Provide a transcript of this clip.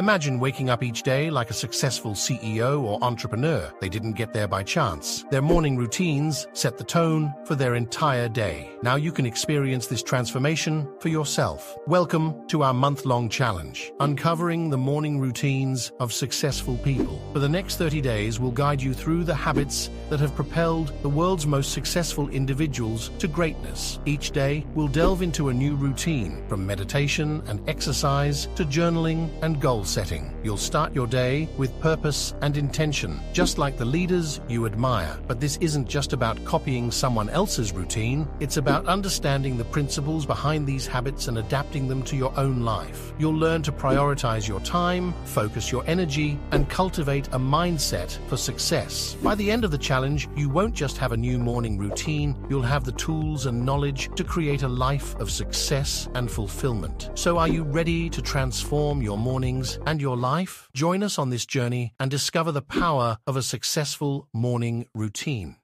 Imagine waking up each day like a successful CEO or entrepreneur. They didn't get there by chance. Their morning routines set the tone for their entire day. Now you can experience this transformation for yourself. Welcome to our month-long challenge, uncovering the morning routines of successful people. For the next 30 days, we'll guide you through the habits that have propelled the world's most successful individuals to greatness. Each day, we'll delve into a new routine, from meditation and exercise to journaling and goal setting. You'll start your day with purpose and intention, just like the leaders you admire. But this isn't just about copying someone else's routine, it's about understanding the principles behind these habits and adapting them to your own life. You'll learn to prioritize your time, focus your energy, and cultivate a mindset for success. By the end of the challenge, you won't just have a new morning routine, you'll have the tools and knowledge to create a life of success and fulfillment. So, are you ready to transform your mornings and your life? Join us on this journey and discover the power of a successful morning routine.